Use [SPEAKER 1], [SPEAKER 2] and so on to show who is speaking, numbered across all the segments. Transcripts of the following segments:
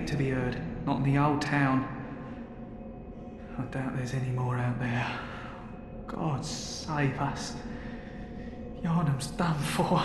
[SPEAKER 1] to be heard, not in the old town. I doubt there's any more out there. God save us. Yharnam's done for.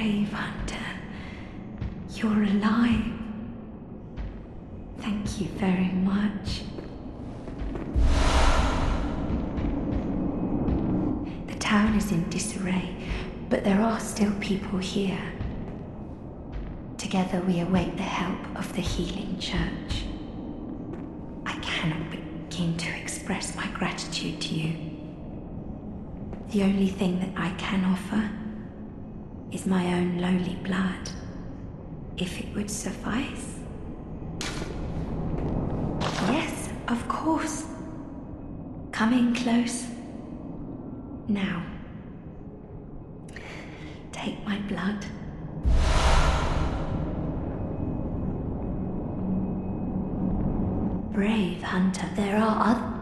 [SPEAKER 2] Brave hunter. You're alive. Thank you very much. The town is in disarray, but there are still people here. Together we await the help of the healing church. I cannot begin to express my gratitude to you. The only thing that I can offer is my own lowly blood, if it would suffice. Yes, of course. Come in close. Now, take my blood. Brave hunter, there are oth-